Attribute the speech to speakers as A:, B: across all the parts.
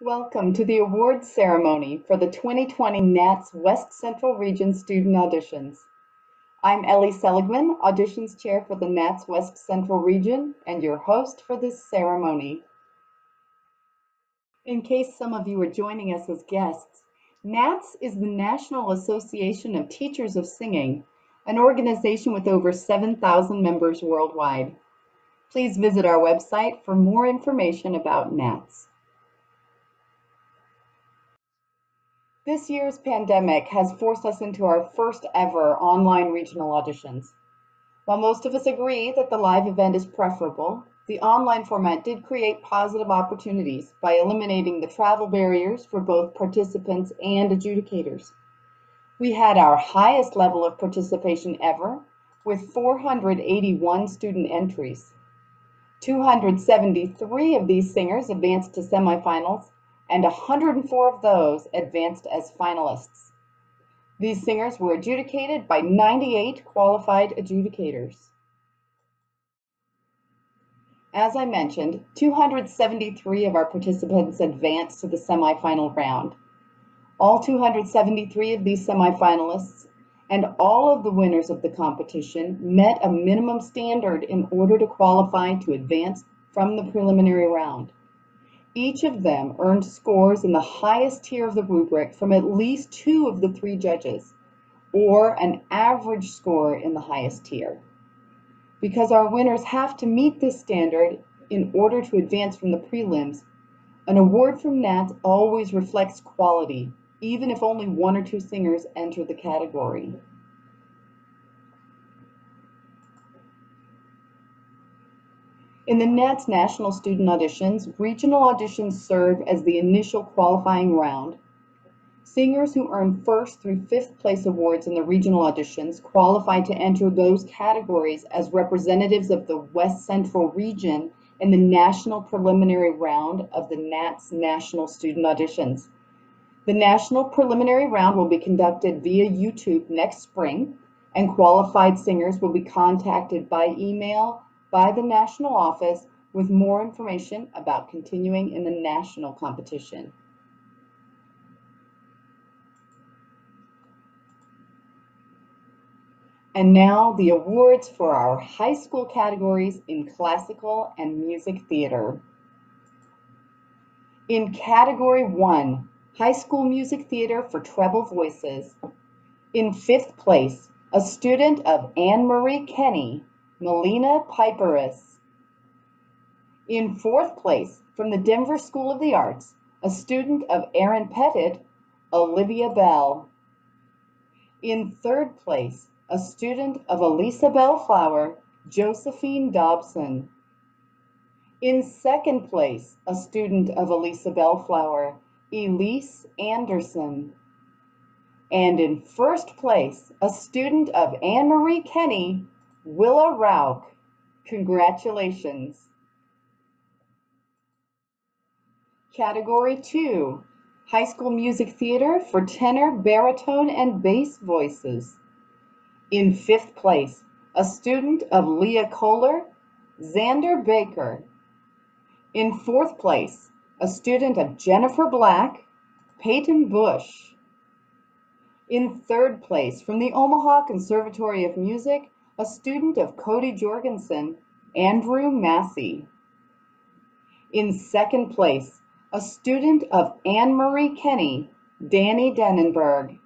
A: Welcome to the awards ceremony for the 2020 NATS West Central Region student auditions. I'm Ellie Seligmann, auditions chair for the NATS West Central Region and your host for this ceremony. In case some of you are joining us as guests, NATS is the National Association of Teachers of Singing, an organization with over 7,000 members worldwide. Please visit our website for more information about NATS. This year's pandemic has forced us into our first ever online regional auditions. While most of us agree that the live event is preferable, the online format did create positive opportunities by eliminating the travel barriers for both participants and adjudicators. We had our highest level of participation ever with 481 student entries. 273 of these singers advanced to semifinals and 104 of those advanced as finalists. These singers were adjudicated by 98 qualified adjudicators. As I mentioned, 273 of our participants advanced to the semifinal round. All 273 of these semifinalists and all of the winners of the competition met a minimum standard in order to qualify to advance from the preliminary round. Each of them earned scores in the highest tier of the rubric from at least two of the three judges, or an average score in the highest tier. Because our winners have to meet this standard in order to advance from the prelims, an award from NATS always reflects quality, even if only one or two singers enter the category. In the NATS national student auditions, regional auditions serve as the initial qualifying round. Singers who earn first through fifth place awards in the regional auditions qualify to enter those categories as representatives of the West Central region in the national preliminary round of the NATS national student auditions. The national preliminary round will be conducted via YouTube next spring, and qualified singers will be contacted by email by the national office with more information about continuing in the national competition. And now the awards for our high school categories in classical and music theater. In category one, high school music theater for treble voices. In fifth place, a student of Anne Marie Kenny Melina Piperis. In fourth place, from the Denver School of the Arts, a student of Aaron Pettit, Olivia Bell. In third place, a student of Elisa Bellflower, Josephine Dobson. In second place, a student of Elisa Bellflower, Elise Anderson. And in first place, a student of Anne Marie Kenny, Willa Rauch, congratulations. Category 2, High School Music Theater for tenor, baritone, and bass voices. In fifth place, a student of Leah Kohler, Xander Baker. In fourth place, a student of Jennifer Black, Peyton Bush. In third place, from the Omaha Conservatory of Music, a student of Cody Jorgensen, Andrew Massey. In second place, a student of Anne Marie Kenny, Danny Dennenberg.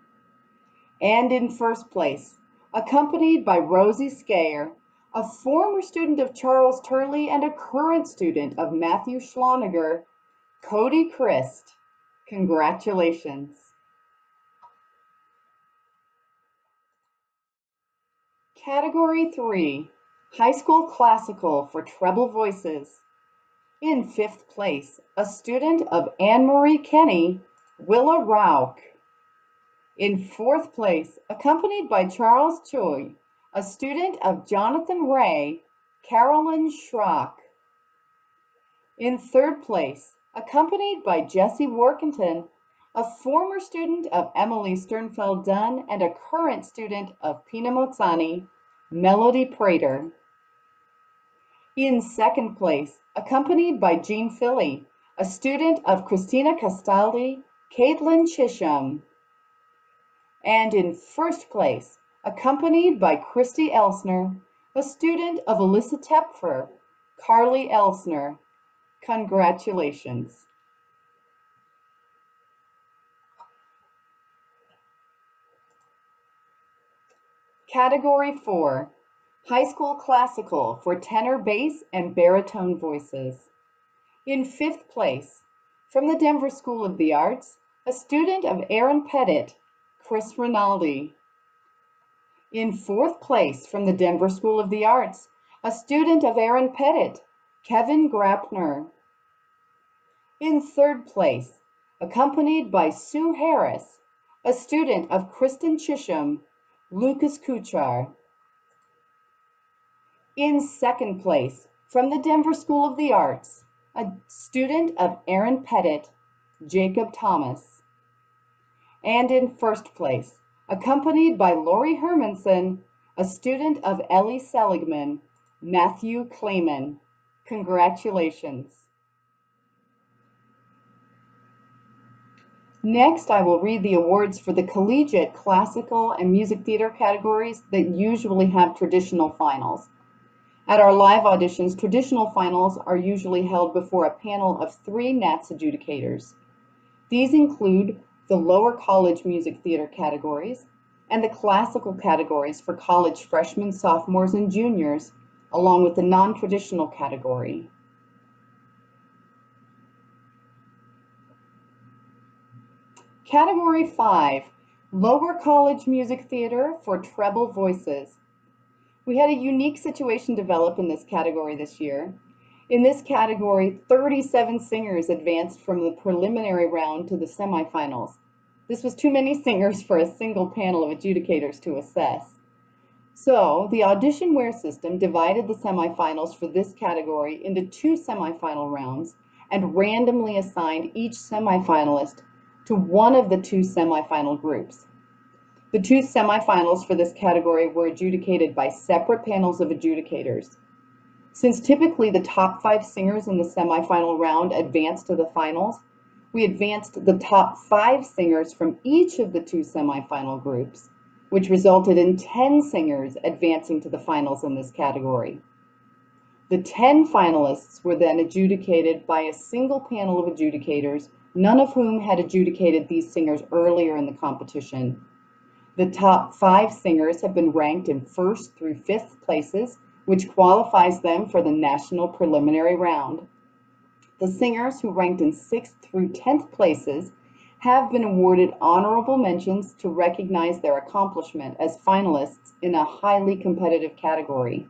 A: And in first place, accompanied by Rosie Skayer, a former student of Charles Turley and a current student of Matthew Schloneger, Cody Christ. Congratulations. Category 3, High School Classical for Treble Voices. In fifth place, a student of Anne Marie Kenny, Willa Rauch. In fourth place, accompanied by Charles Choi, a student of Jonathan Ray, Carolyn Schrock. In third place, accompanied by Jesse Workington, a former student of Emily Sternfeld Dunn and a current student of Pina Mozzani, Melody Prater. In second place, accompanied by Jean Philly, a student of Christina Castaldi, Caitlin Chisholm. And in first place, accompanied by Christy Elsner, a student of Alyssa Tepfer, Carly Elsner. Congratulations. Category 4, High School Classical for tenor bass and baritone voices. In fifth place, from the Denver School of the Arts, a student of Aaron Pettit, Chris Rinaldi. In fourth place, from the Denver School of the Arts, a student of Aaron Pettit, Kevin Grapner. In third place, accompanied by Sue Harris, a student of Kristen Chisholm, Lucas Kuchar. In second place, from the Denver School of the Arts, a student of Aaron Pettit, Jacob Thomas. And in first place, accompanied by Lori Hermanson, a student of Ellie Seligmann, Matthew Clayman. Congratulations. Next, I will read the awards for the collegiate, classical, and music theater categories that usually have traditional finals. At our live auditions, traditional finals are usually held before a panel of three NATS adjudicators. These include the lower college music theater categories and the classical categories for college freshmen, sophomores, and juniors, along with the non-traditional category. Category 5, Lower College Music Theater for Treble Voices. We had a unique situation develop in this category this year. In this category, 37 singers advanced from the preliminary round to the semifinals. This was too many singers for a single panel of adjudicators to assess. So, the auditionware system divided the semifinals for this category into two semifinal rounds and randomly assigned each semifinalist to one of the two semifinal groups. The two semifinals for this category were adjudicated by separate panels of adjudicators. Since typically the top five singers in the semifinal round advance to the finals, we advanced the top five singers from each of the two semifinal groups, which resulted in 10 singers advancing to the finals in this category. The 10 finalists were then adjudicated by a single panel of adjudicators none of whom had adjudicated these singers earlier in the competition. The top five singers have been ranked in first through fifth places, which qualifies them for the national preliminary round. The singers who ranked in sixth through 10th places have been awarded honorable mentions to recognize their accomplishment as finalists in a highly competitive category.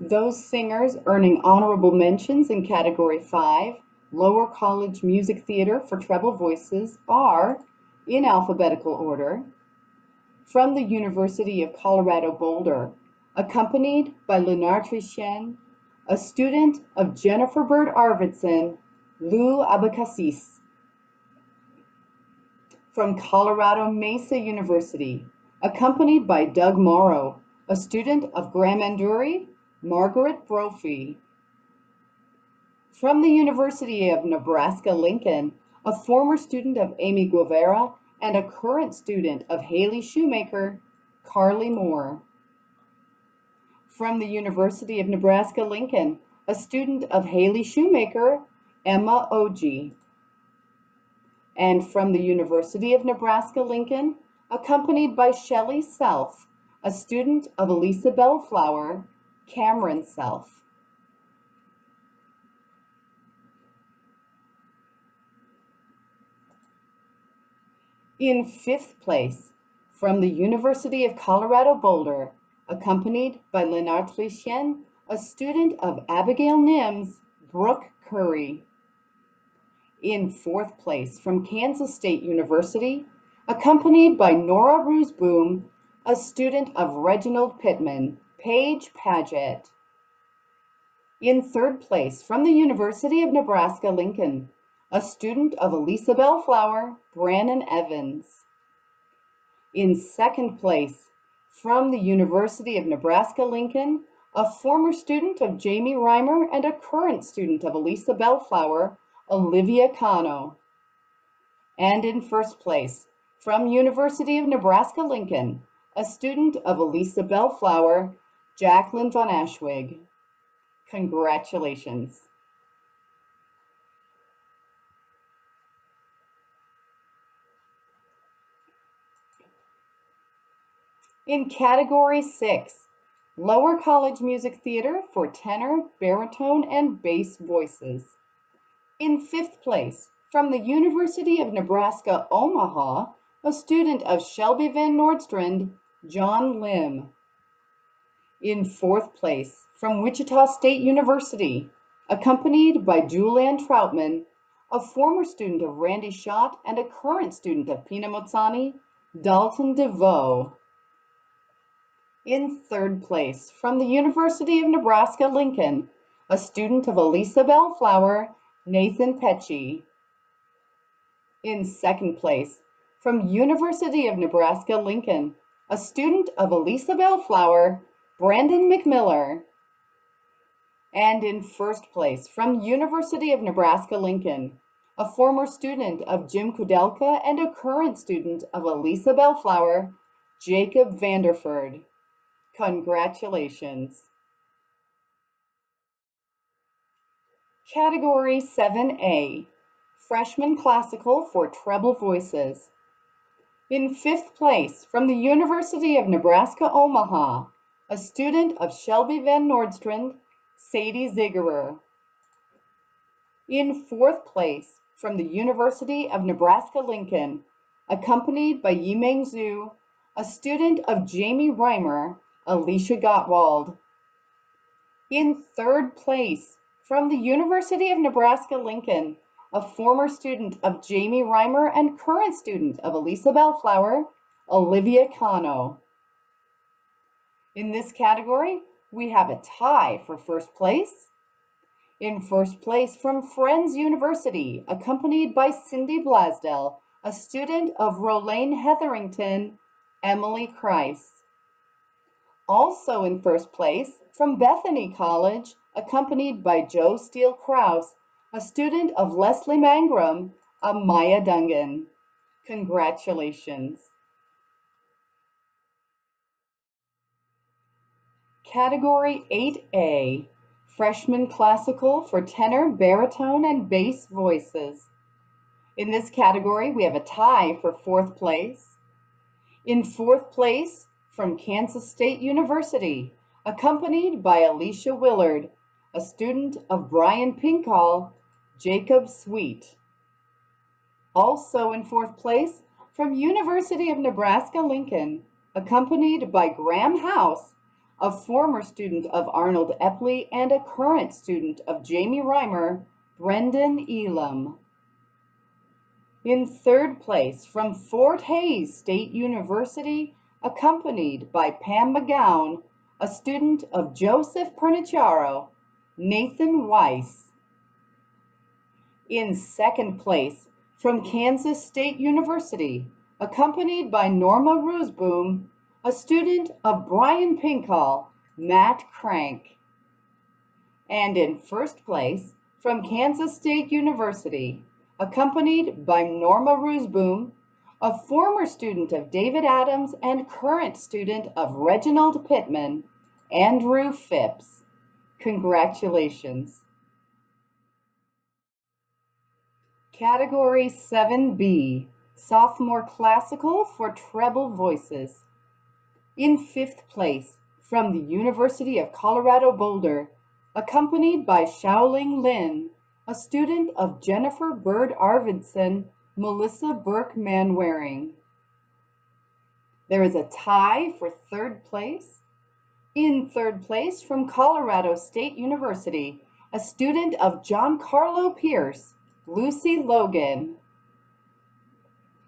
A: Those singers earning honorable mentions in Category 5 lower college music theater for treble voices are, in alphabetical order, from the University of Colorado Boulder, accompanied by Leonard Trichien, a student of Jennifer Bird Arvidsson, Lou Abacassis. From Colorado Mesa University, accompanied by Doug Morrow, a student of Graham Enduri, Margaret Brophy, from the University of Nebraska-Lincoln, a former student of Amy Guevara and a current student of Haley Shoemaker, Carly Moore. From the University of Nebraska-Lincoln, a student of Haley Shoemaker, Emma Oji. And from the University of Nebraska-Lincoln, accompanied by Shelley Self, a student of Elisa Bellflower, Cameron Self. In fifth place, from the University of Colorado Boulder, accompanied by Leonard Trichien, a student of Abigail Nims, Brooke Curry. In fourth place, from Kansas State University, accompanied by Nora Roosboom, a student of Reginald Pittman, Paige Paget. In third place, from the University of Nebraska-Lincoln, a student of Elisa Bellflower, Brannon Evans. In second place, from the University of Nebraska-Lincoln, a former student of Jamie Reimer and a current student of Elisa Bellflower, Olivia Cano. And in first place, from University of Nebraska-Lincoln, a student of Elisa Bellflower, Jacqueline von Ashwig. Congratulations. In category six, lower college music theater for tenor, baritone, and bass voices. In fifth place, from the University of Nebraska, Omaha, a student of Shelby Van Nordstrand, John Lim. In fourth place, from Wichita State University, accompanied by Julian Troutman, a former student of Randy Schott and a current student of Pina Mozzani, Dalton DeVoe. In third place, from the University of Nebraska-Lincoln, a student of Elisa Bellflower, Nathan Pecci. In second place, from University of Nebraska-Lincoln, a student of Elisa Bellflower, Brandon McMiller. And in first place, from University of Nebraska-Lincoln, a former student of Jim Kudelka and a current student of Elisa Bellflower, Jacob Vanderford. Congratulations. Category 7A, Freshman Classical for Treble Voices. In fifth place, from the University of Nebraska-Omaha, a student of Shelby Van Nordstrand, Sadie Zigerer. In fourth place, from the University of Nebraska-Lincoln, accompanied by Yimeng Zhu, a student of Jamie Reimer, Alicia Gottwald. In third place, from the University of Nebraska-Lincoln, a former student of Jamie Reimer and current student of Elisa Bellflower, Olivia Cano. In this category, we have a tie for first place. In first place from Friends University, accompanied by Cindy Blasdell, a student of Rolane Hetherington, Emily Kreis. Also in first place, from Bethany College, accompanied by Joe Steele Krause, a student of Leslie Mangrum, Amaya Dungan. Congratulations. Category 8A, Freshman Classical for tenor, baritone, and bass voices. In this category, we have a tie for fourth place. In fourth place, from Kansas State University, accompanied by Alicia Willard, a student of Brian Pinkall, Jacob Sweet. Also in fourth place, from University of Nebraska-Lincoln, accompanied by Graham House, a former student of Arnold Epley and a current student of Jamie Reimer, Brendan Elam. In third place, from Fort Hays State University, accompanied by Pam McGowan, a student of Joseph Pernicciaro, Nathan Weiss. In second place, from Kansas State University, accompanied by Norma Roosboom, a student of Brian Pinkall, Matt Crank. And in first place, from Kansas State University, accompanied by Norma Roosboom, a former student of David Adams and current student of Reginald Pittman, Andrew Phipps. Congratulations. Category 7B, Sophomore Classical for Treble Voices. In fifth place, from the University of Colorado Boulder, accompanied by Xiaoling Lin, a student of Jennifer Bird Arvidsson Melissa Burke Manwaring. There is a tie for third place. In third place from Colorado State University, a student of John Carlo Pierce, Lucy Logan.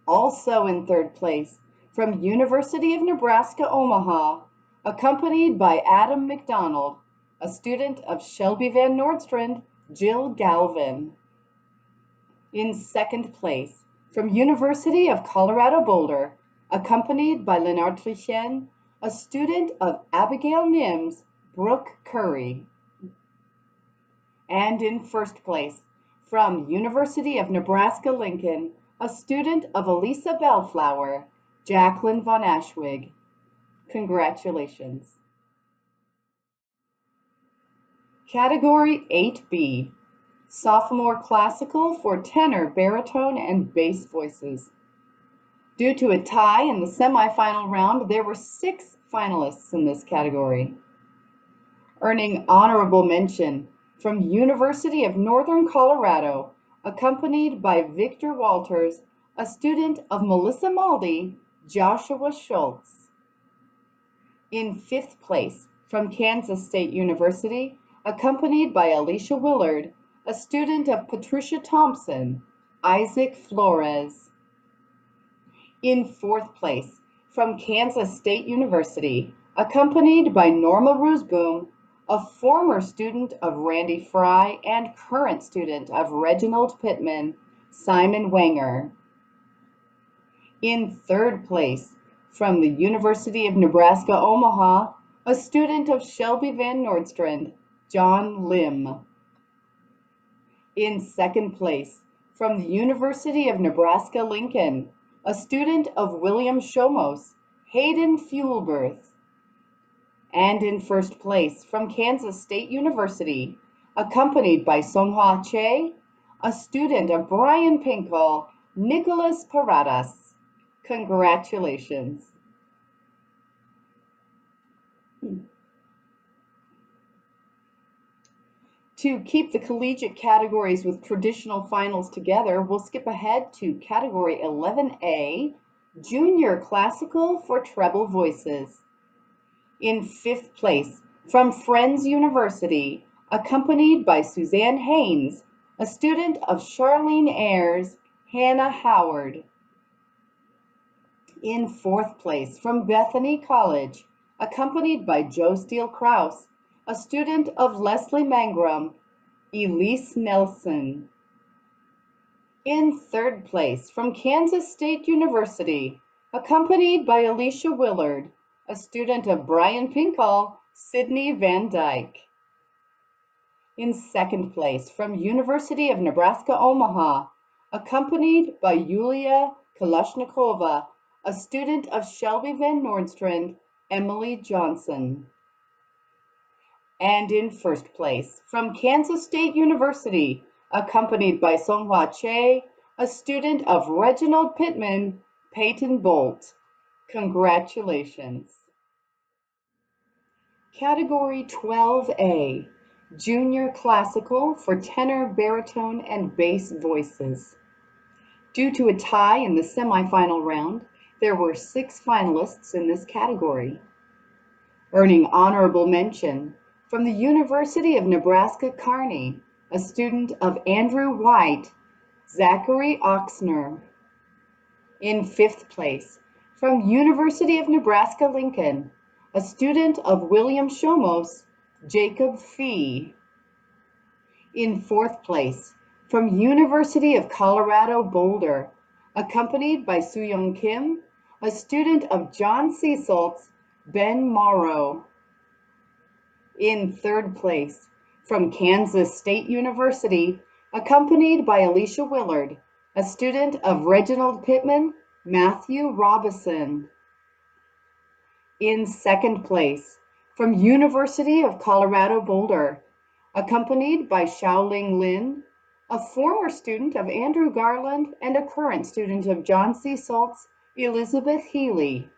A: Also in third place from University of Nebraska, Omaha, accompanied by Adam McDonald, a student of Shelby Van Nordstrand, Jill Galvin. In second place, from University of Colorado Boulder, accompanied by Leonard Trichien, a student of Abigail Nims, Brooke Curry. And in first place, from University of Nebraska-Lincoln, a student of Elisa Bellflower, Jacqueline Von Ashwig. Congratulations. Category 8B, Sophomore Classical for tenor, baritone, and bass voices. Due to a tie in the semifinal round, there were six finalists in this category. Earning honorable mention from University of Northern Colorado, accompanied by Victor Walters, a student of Melissa Malde, Joshua Schultz. In fifth place, from Kansas State University, accompanied by Alicia Willard, a student of Patricia Thompson, Isaac Flores. In fourth place, from Kansas State University, accompanied by Norma Roosboom, a former student of Randy Fry and current student of Reginald Pittman, Simon Wenger. In third place, from the University of Nebraska Omaha, a student of Shelby Van Nordstrand, John Lim. In second place, from the University of Nebraska-Lincoln, a student of William Shomos, Hayden Fuelberth. And in first place, from Kansas State University, accompanied by Songhua Che, a student of Brian Pinkall, Nicholas Paradas. Congratulations. To keep the collegiate categories with traditional finals together, we'll skip ahead to category 11A, Junior Classical for Treble Voices. In fifth place, from Friends University, accompanied by Suzanne Haynes, a student of Charlene Ayers, Hannah Howard. In fourth place, from Bethany College, accompanied by Joe Steele Krause, a student of Leslie Mangrum, Elise Nelson. In third place, from Kansas State University, accompanied by Alicia Willard, a student of Brian Pinkall, Sydney Van Dyke. In second place, from University of Nebraska Omaha, accompanied by Yulia Kalashnikova, a student of Shelby Van Nordstrand, Emily Johnson and in first place. From Kansas State University, accompanied by Songhua Che, a student of Reginald Pittman, Peyton Bolt. Congratulations. Category 12A, Junior Classical for tenor, baritone, and bass voices. Due to a tie in the semifinal round, there were six finalists in this category. Earning honorable mention from the University of Nebraska-Kearney, a student of Andrew White, Zachary Oxner. In fifth place, from University of Nebraska-Lincoln, a student of William Shomos, Jacob Fee. In fourth place, from University of Colorado Boulder, accompanied by Sooyoung Kim, a student of John Seesholtz Ben Morrow in third place from Kansas State University, accompanied by Alicia Willard, a student of Reginald Pittman, Matthew Robison. In second place from University of Colorado Boulder, accompanied by Xiaoling Lin, a former student of Andrew Garland and a current student of John Seesholtz Elizabeth Healy.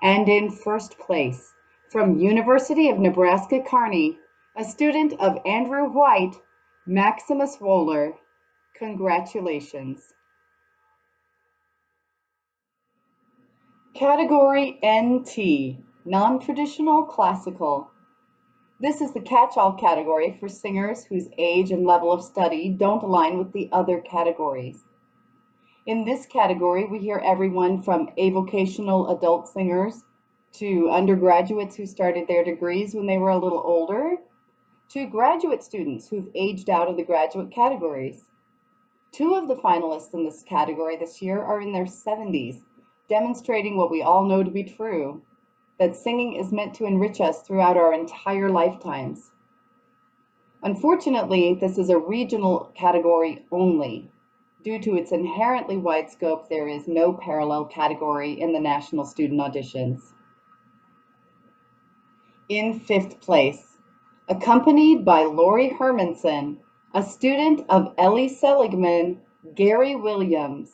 A: And in first place from University of Nebraska-Kearney, a student of Andrew White, Maximus Wohler. Congratulations. Category NT, Non-Traditional Classical. This is the catch-all category for singers whose age and level of study don't align with the other categories. In this category, we hear everyone from avocational adult singers to undergraduates who started their degrees when they were a little older, to graduate students who've aged out of the graduate categories. Two of the finalists in this category this year are in their 70s, demonstrating what we all know to be true. that singing is meant to enrich us throughout our entire lifetimes. Unfortunately, this is a regional category only. Due to its inherently wide scope, there is no parallel category in the national student auditions. In fifth place, accompanied by Laurie Hermanson, a student of Ellie Seligmann, Gary Williams.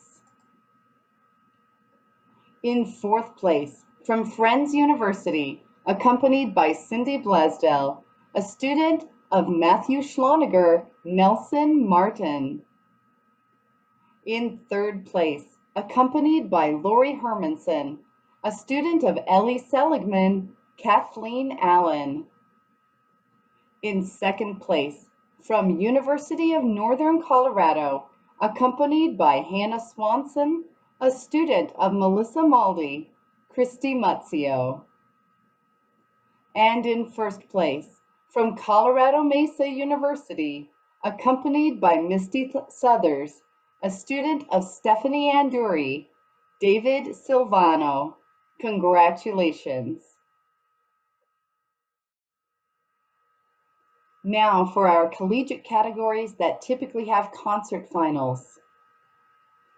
A: In fourth place, from Friends University, accompanied by Cindy Blasdell, a student of Matthew Schloneger, Nelson Martin. In third place, accompanied by Laurie Hermanson, a student of Ellie Seligmann, Kathleen Allen. In second place, from University of Northern Colorado, accompanied by Hannah Swanson, a student of Melissa Malde, Christy Muzio. And in first place, from Colorado Mesa University, accompanied by Misty Southers, a student of Stephanie Anduri, David Silvano. Congratulations. Now for our collegiate categories that typically have concert finals.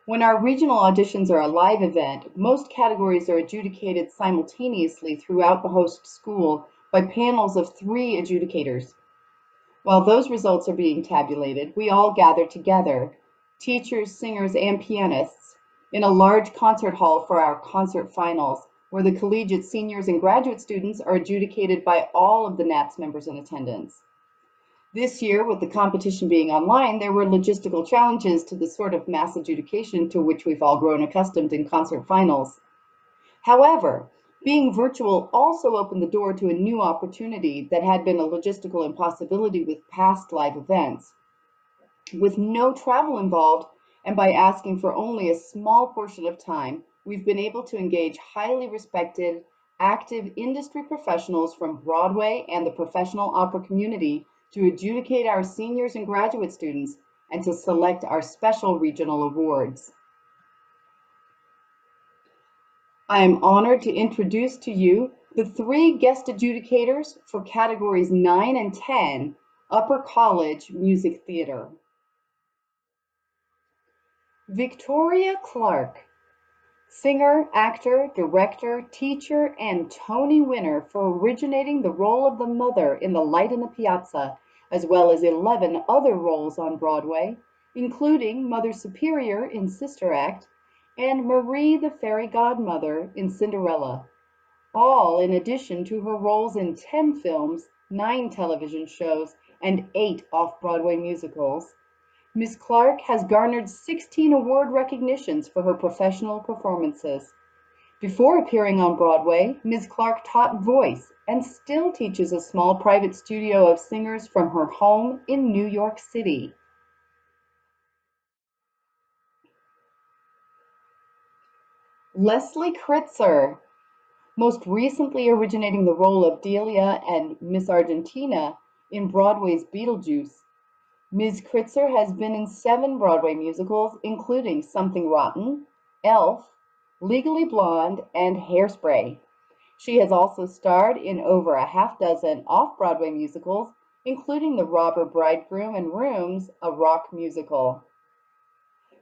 A: When our regional auditions are a live event, most categories are adjudicated simultaneously throughout the host school by panels of three adjudicators. While those results are being tabulated, we all gather together, teachers, singers, and pianists, in a large concert hall for our concert finals, where the collegiate seniors and graduate students are adjudicated by all of the NATS members in attendance. This year, with the competition being online, there were logistical challenges to the sort of mass adjudication to which we've all grown accustomed in concert finals. However, being virtual also opened the door to a new opportunity that had been a logistical impossibility with past live events. With no travel involved, and by asking for only a small portion of time, we've been able to engage highly respected, active industry professionals from Broadway and the professional opera community to adjudicate our seniors and graduate students and to select our special regional awards. I am honored to introduce to you the three guest adjudicators for categories 9 and 10 Upper College Music Theater. Victoria Clark, singer, actor, director, teacher, and Tony winner for originating the role of the mother in The Light in the Piazza, as well as 11 other roles on Broadway, including Mother Superior in Sister Act and Marie the Fairy Godmother in Cinderella, all in addition to her roles in 10 films, 9 television shows, and 8 off-Broadway musicals. Ms. Clark has garnered 16 award recognitions for her professional performances. Before appearing on Broadway, Ms. Clark taught voice and still teaches a small private studio of singers from her home in New York City. Leslie Kritzer, most recently originating the role of Delia and Miss Argentina in Broadway's Beetlejuice. Ms. Kritzer has been in seven Broadway musicals, including Something Rotten, Elf, Legally Blonde, and Hairspray. She has also starred in over a half dozen off-Broadway musicals, including The Robber Bridegroom and Rooms, a rock musical.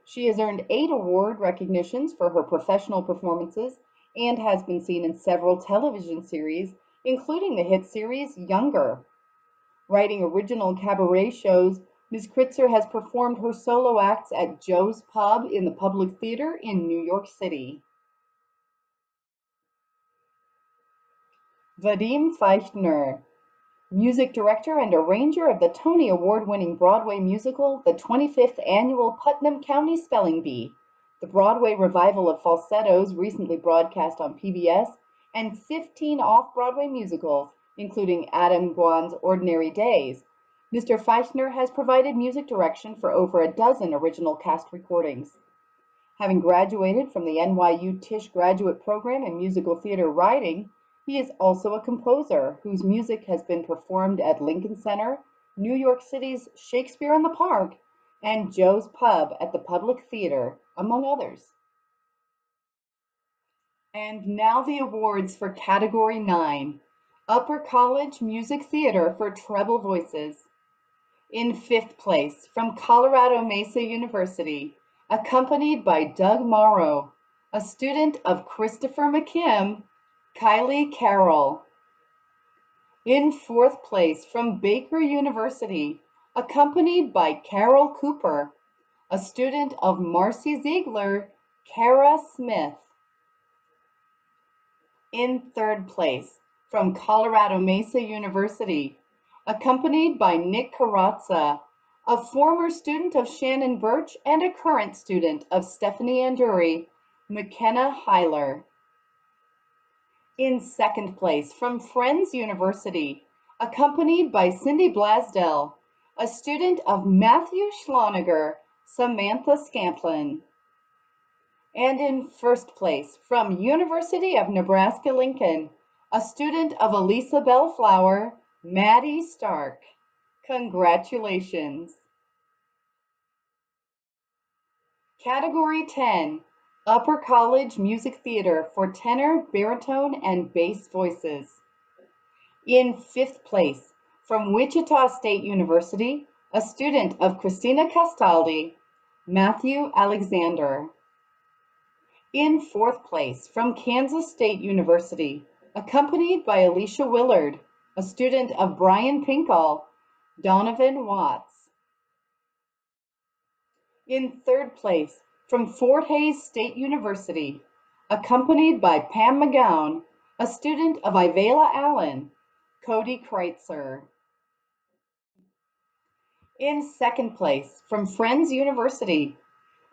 A: She has earned eight award recognitions for her professional performances and has been seen in several television series, including the hit series Younger. Writing original cabaret shows, Ms. Kritzer has performed her solo acts at Joe's Pub in the Public Theater in New York City. Vadim Feichtner music director and arranger of the Tony Award-winning Broadway musical, the 25th Annual Putnam County Spelling Bee, the Broadway revival of Falsettos recently broadcast on PBS, and 15 off-Broadway musicals, including Adam Gwon's Ordinary Days. Mr. Feichtner has provided music direction for over a dozen original cast recordings. Having graduated from the NYU Tisch Graduate Program in Musical Theater Writing, he is also a composer whose music has been performed at Lincoln Center, New York City's Shakespeare in the Park, and Joe's Pub at the Public Theater, among others. And now the awards for Category 9 Upper College Music Theater for Treble Voices. In fifth place, from Colorado Mesa University, accompanied by Doug Morrow, a student of Christopher McKim, Kylie Carroll. In fourth place, from Baker University, accompanied by Carol Cooper, a student of Marcy Ziegler, Kara Smith. In third place, from Colorado Mesa University, accompanied by Nick Carazza, a former student of Shannon Birch and a current student of Stephanie Anduri, McKenna Heiler. In second place, from Friends University, accompanied by Cindy Blasdell, a student of Matthew Schloneger, Samantha Scamplin. And in first place, from University of Nebraska-Lincoln, a student of Elisa Bellflower, Maddie Stark. Congratulations. Category 10, Upper College Music Theater for tenor, baritone, and bass voices. In fifth place, from Wichita State University, a student of Christina Castaldi, Matthew Alexander. In fourth place, from Kansas State University, accompanied by Alicia Willard, a student of Brian Pinkall, Donovan Watts. In third place, from Fort Hays State University, accompanied by Pam McGown, a student of Ivela Allen, Cody Kreitzer. In second place, from Friends University,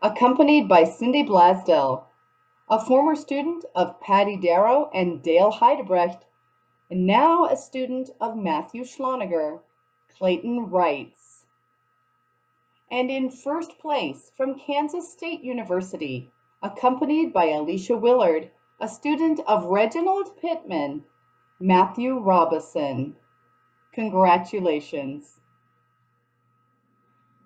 A: accompanied by Cindy Blasdell, a former student of Patty Darrow and Dale Heidebrecht, and now a student of Matthew Schloneger, Clayton writes. And in first place from Kansas State University, accompanied by Alicia Willard, a student of Reginald Pittman, Matthew Robison. Congratulations.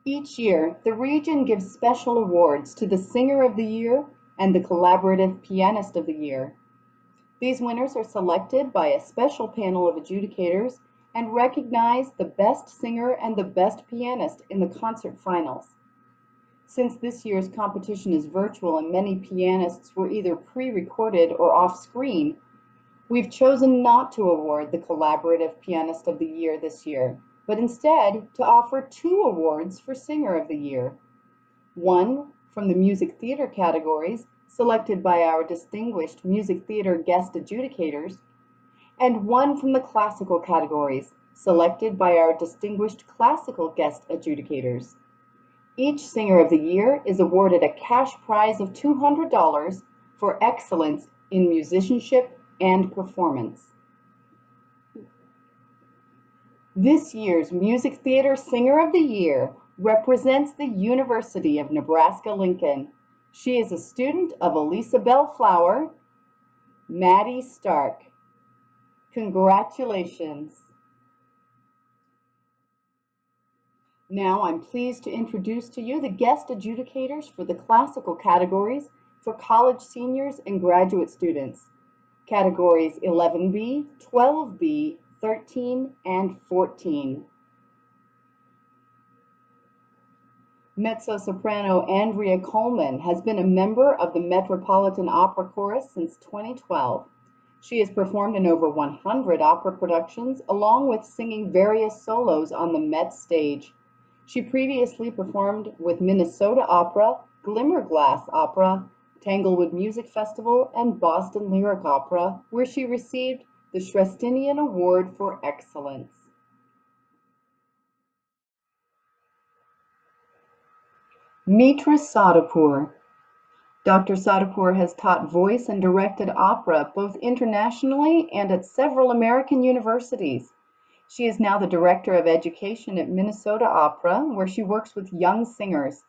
A: Each year, the region gives special awards to the Singer of the Year and the Collaborative Pianist of the Year. These winners are selected by a special panel of adjudicators and recognize the best singer and the best pianist in the concert finals. Since this year's competition is virtual and many pianists were either pre-recorded or off-screen, we've chosen not to award the Collaborative Pianist of the Year this year, but instead to offer two awards for Singer of the Year. One from the music theater categories selected by our distinguished music theater guest adjudicators, and one from the classical categories, selected by our distinguished classical guest adjudicators. Each Singer of the Year is awarded a cash prize of $200 for excellence in musicianship and performance. This year's Music Theater Singer of the Year represents the University of Nebraska-Lincoln she is a student of Elisa Bellflower, Maddie Stark. Congratulations. Now I'm pleased to introduce to you the guest adjudicators for the classical categories for college seniors and graduate students. Categories 11B, 12B, 13, and 14. Mezzo-soprano Andrea Coleman has been a member of the Metropolitan Opera Chorus since 2012. She has performed in over 100 opera productions, along with singing various solos on the Met stage. She previously performed with Minnesota Opera, Glimmerglass Opera, Tanglewood Music Festival, and Boston Lyric Opera, where she received the Shrestinian Award for Excellence. Mitra Sadeghpour. Dr. Sadeghpour has taught voice and directed opera both internationally and at several American universities. She is now the Director of Education at Minnesota Opera, where she works with young singers.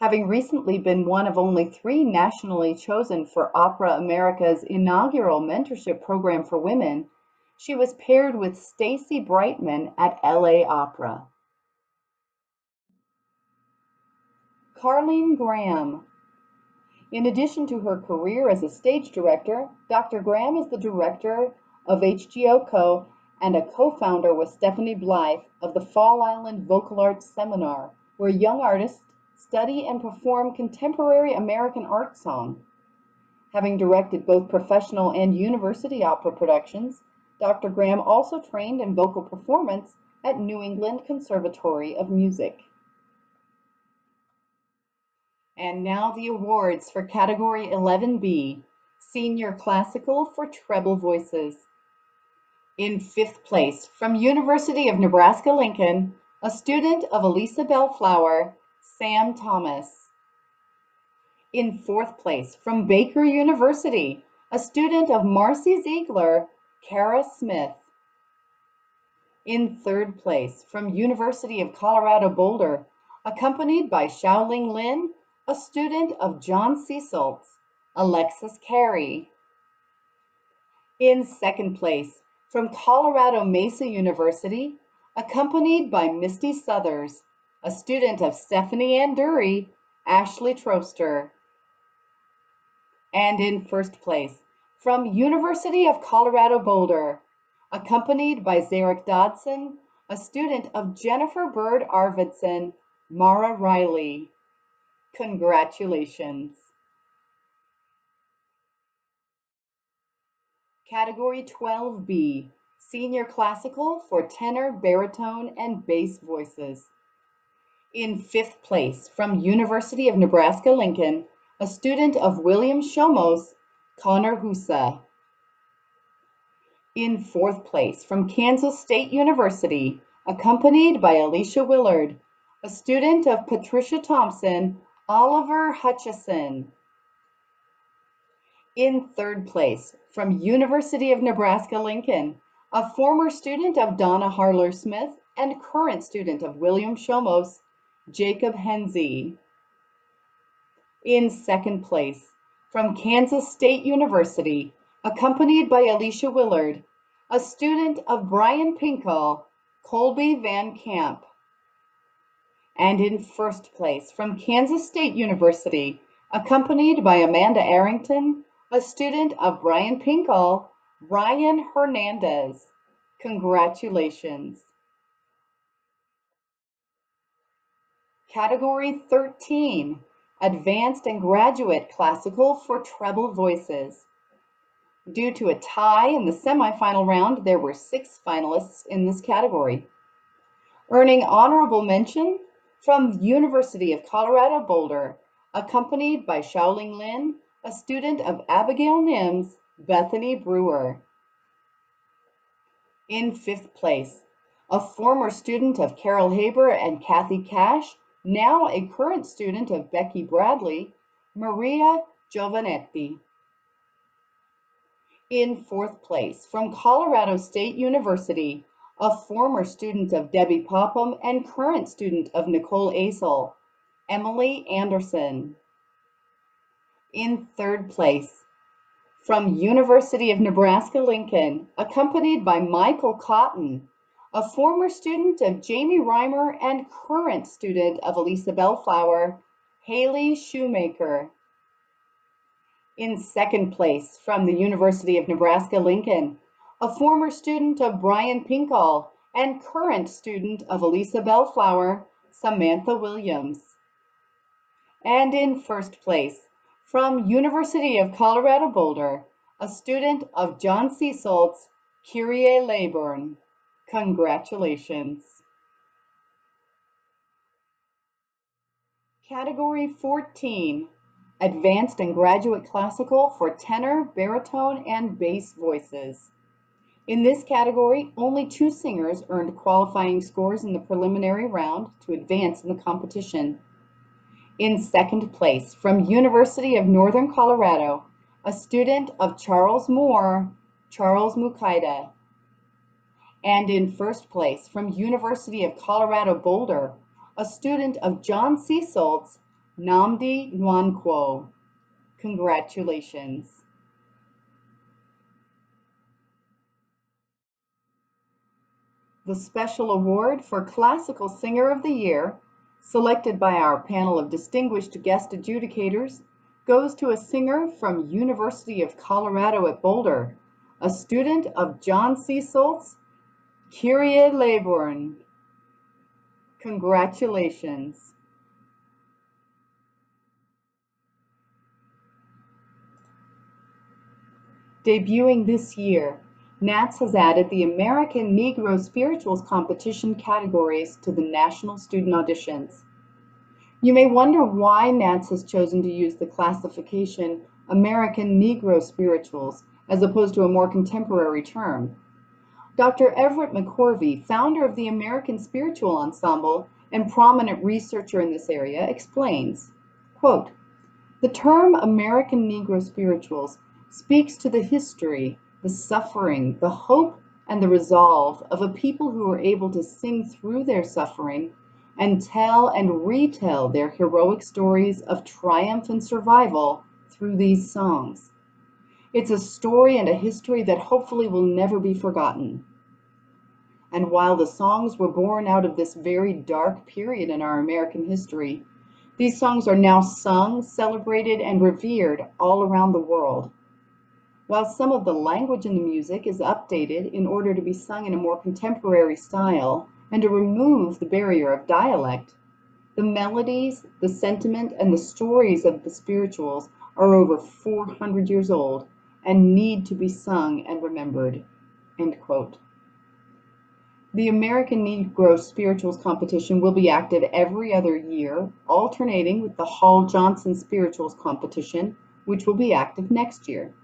A: Having recently been one of only three nationally chosen for Opera America's inaugural mentorship program for women, she was paired with Stacy Brightman at LA Opera. Carleen Graham. In addition to her career as a stage director, Dr. Graham is the director of HGO Co. and a co-founder with Stephanie Blythe of the Fall Island Vocal Arts Seminar, where young artists study and perform contemporary American art song. Having directed both professional and university opera productions, Dr. Graham also trained in vocal performance at New England Conservatory of Music. And now the awards for Category 11B, Senior Classical for Treble Voices. In fifth place, from University of Nebraska-Lincoln, a student of Elisa Bellflower, Sam Thomas. In fourth place, from Baker University, a student of Marcy Ziegler, Kara Smith. In third place, from University of Colorado Boulder, accompanied by Xiaoling Lin, a student of John Seesholtz, Alexis Carey. In second place, from Colorado Mesa University, accompanied by Misty Southers, a student of Stephanie Anduri, Ashley Troster. And in first place, from University of Colorado Boulder, accompanied by Zarek Dodson, a student of Jennifer Bird Arvidsson, Mara Riley. Congratulations. Category 12B, Senior Classical for Tenor, Baritone, and Bass Voices. In fifth place, from University of Nebraska-Lincoln, a student of William Shomos, Connor Husa. In fourth place, from Kansas State University, accompanied by Alicia Willard, a student of Patricia Thompson, Oliver Hutchison. In third place, from University of Nebraska-Lincoln, a former student of Donna Harler Smith and current student of William Shomos, Jacob Henze. In second place, from Kansas State University, accompanied by Alicia Willard, a student of Brian Pinkall, Colby Van Camp and in first place from Kansas State University, accompanied by Amanda Arrington, a student of Brian Pinkall, Ryan Hernandez. Congratulations. Category 13, Advanced and Graduate Classical for Treble Voices. Due to a tie in the semifinal round, there were six finalists in this category. Earning honorable mention from University of Colorado Boulder, accompanied by Xiaoling Lin, a student of Abigail Nims, Bethany Brewer. In fifth place, a former student of Carol Haber and Kathy Cash, now a current student of Becky Bradley, Maria Giovanetti. In fourth place, from Colorado State University, a former student of Debbie Popham and current student of Nicole Asel, Emily Anderson. In third place, from University of Nebraska-Lincoln, accompanied by Michael Cotton, a former student of Jamie Reimer and current student of Elisa Bellflower, Haley Shoemaker. In second place, from the University of Nebraska-Lincoln, a former student of Brian Pinkall and current student of Elisa Bellflower, Samantha Williams. And in first place, from University of Colorado Boulder, a student of John Seesholtz Kyrie Layburn. Congratulations. Category 14, Advanced and Graduate Classical for Tenor, Baritone, and Bass Voices. In this category, only two singers earned qualifying scores in the preliminary round to advance in the competition. In second place, from University of Northern Colorado, a student of Charles Moore, Charles Mukaida. And in first place, from University of Colorado Boulder, a student of John Seesholtz, Namdi Nwankwo. Congratulations. The special award for Classical Singer of the Year, selected by our panel of distinguished guest adjudicators, goes to a singer from University of Colorado at Boulder, a student of John Seesholtz, Kyrie Leybourne. Congratulations. Debuting this year, NATS has added the American Negro Spirituals Competition categories to the national student auditions. You may wonder why NATS has chosen to use the classification American Negro Spirituals as opposed to a more contemporary term. Dr. Everett McCorvey, founder of the American Spiritual Ensemble and prominent researcher in this area, explains, quote, the term American Negro Spirituals speaks to the history, the suffering, the hope, and the resolve of a people who were able to sing through their suffering and tell and retell their heroic stories of triumph and survival through these songs. It's a story and a history that hopefully will never be forgotten. And while the songs were born out of this very dark period in our American history, these songs are now sung, celebrated, and revered all around the world. While some of the language in the music is updated in order to be sung in a more contemporary style and to remove the barrier of dialect, the melodies, the sentiment, and the stories of the spirituals are over 400 years old and need to be sung and remembered. End quote. The American Negro Spirituals Competition will be active every other year, alternating with the Hall Johnson Spirituals Competition, which will be active next year.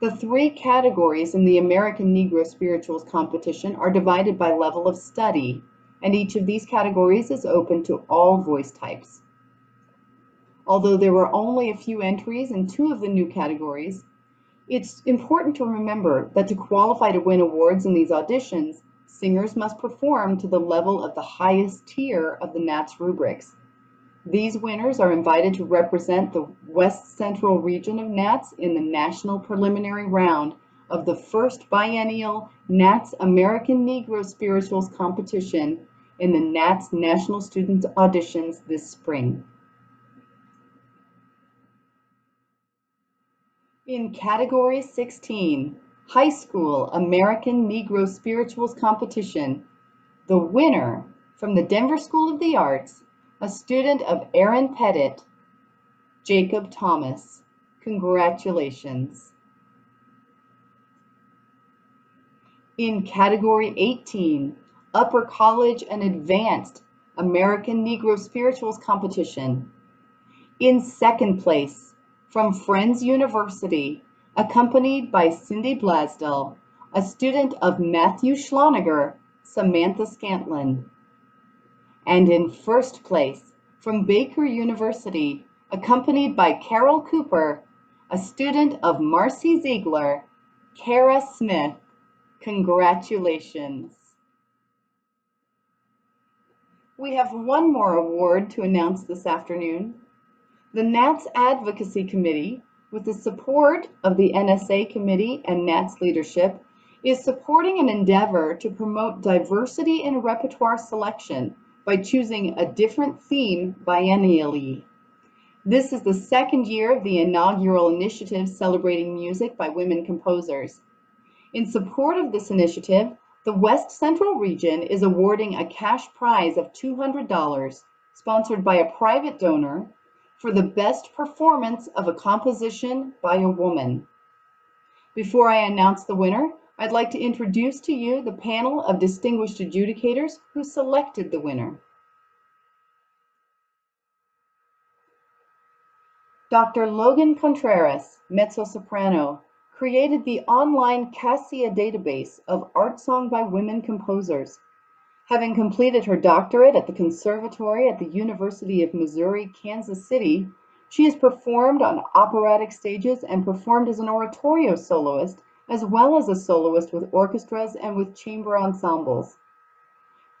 A: The three categories in the American Negro Spirituals competition are divided by level of study, and each of these categories is open to all voice types. Although there were only a few entries in two of the new categories, it's important to remember that to qualify to win awards in these auditions, singers must perform to the level of the highest tier of the NATS rubrics, these winners are invited to represent the West Central region of NATS in the national preliminary round of the first biennial NATS American Negro Spirituals competition in the NATS National Student Auditions this spring. In Category 16, High School American Negro Spirituals Competition, the winner from the Denver School of the Arts a student of Aaron Pettit, Jacob Thomas. Congratulations. In Category 18, Upper College and Advanced American Negro Spirituals Competition. In second place, from Friends University, accompanied by Cindy Blasdell, a student of Matthew Schloneger, Samantha Scantlin and in first place from Baker University, accompanied by Carol Cooper, a student of Marcy Ziegler, Kara Smith. Congratulations. We have one more award to announce this afternoon. The NATS Advocacy Committee, with the support of the NSA Committee and NATS leadership, is supporting an endeavor to promote diversity in repertoire selection by choosing a different theme biennially. This is the second year of the inaugural initiative celebrating music by women composers. In support of this initiative, the West Central region is awarding a cash prize of $200, sponsored by a private donor, for the best performance of a composition by a woman. Before I announce the winner, I'd like to introduce to you the panel of distinguished adjudicators who selected the winner. Dr. Logan Contreras, mezzo-soprano, created the online Kassia database of art song by women composers. Having completed her doctorate at the Conservatory at the University of Missouri, Kansas City, she has performed on operatic stages and performed as an oratorio soloist as well as a soloist with orchestras and with chamber ensembles.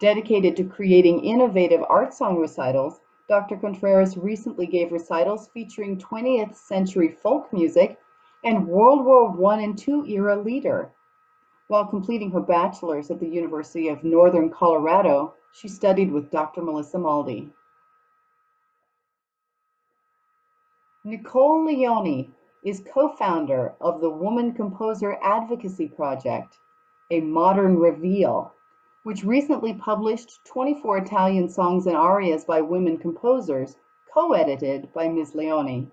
A: Dedicated to creating innovative art song recitals, Dr. Contreras recently gave recitals featuring 20th century folk music and World War I and II era lieder. While completing her bachelor's at the University of Northern Colorado, she studied with Dr. Melissa Malde. Nicole Leone is co-founder of the Woman Composer Advocacy Project, a modern reveal, which recently published 24 Italian songs and arias by women composers, co-edited by Ms. Leone.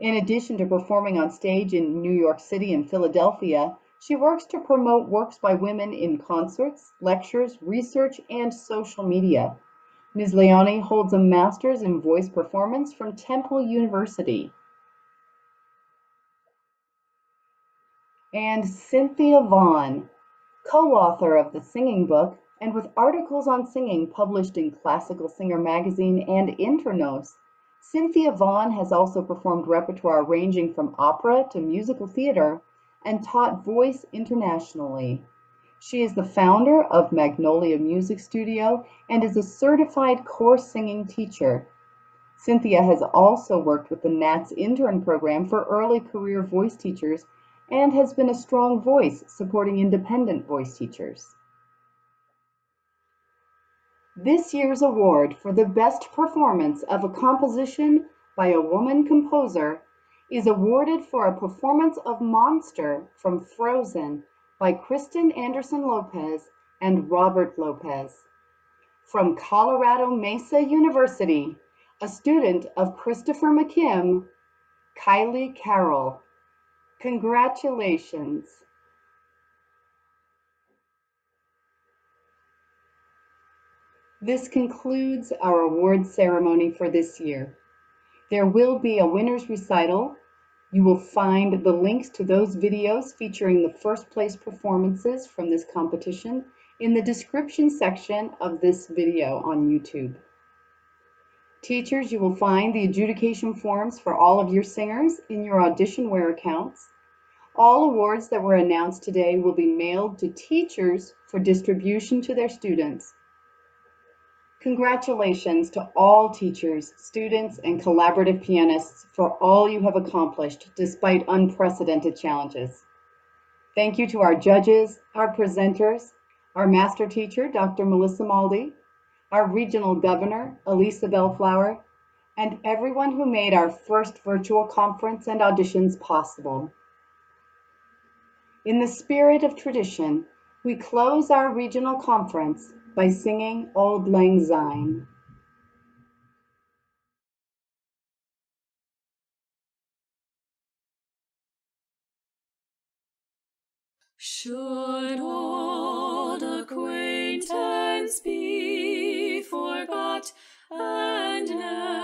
A: In addition to performing on stage in New York City and Philadelphia, she works to promote works by women in concerts, lectures, research, and social media. Ms. Leone holds a master's in voice performance from Temple University. And Cynthia Vaughn, co-author of the singing book and with articles on singing published in Classical Singer magazine and Inter Nos, Cynthia Vaughn has also performed repertoire ranging from opera to musical theater and taught voice internationally. She is the founder of Magnolia Music Studio and is a certified core singing teacher. Cynthia has also worked with the NATS intern program for early career voice teachers and has been a strong voice supporting independent voice teachers. This year's award for the best performance of a composition by a woman composer is awarded for a performance of Monster from Frozen by Kristen Anderson Lopez and Robert Lopez. From Colorado Mesa University, a student of Christopher McKim, Kylie Carroll. Congratulations. This concludes our award ceremony for this year. There will be a winner's recital. You will find the links to those videos featuring the first place performances from this competition in the description section of this video on YouTube. Teachers, you will find the adjudication forms for all of your singers in your Auditionware accounts. All awards that were announced today will be mailed to teachers for distribution to their students. Congratulations to all teachers, students, and collaborative pianists for all you have accomplished despite unprecedented challenges. Thank you to our judges, our presenters, our master teacher, Dr. Melissa Malde, our regional governor, Elisa Bellflower, and everyone who made our first virtual conference and auditions possible. In the spirit of tradition, we close our regional conference by singing Auld Lang Syne.
B: Should and never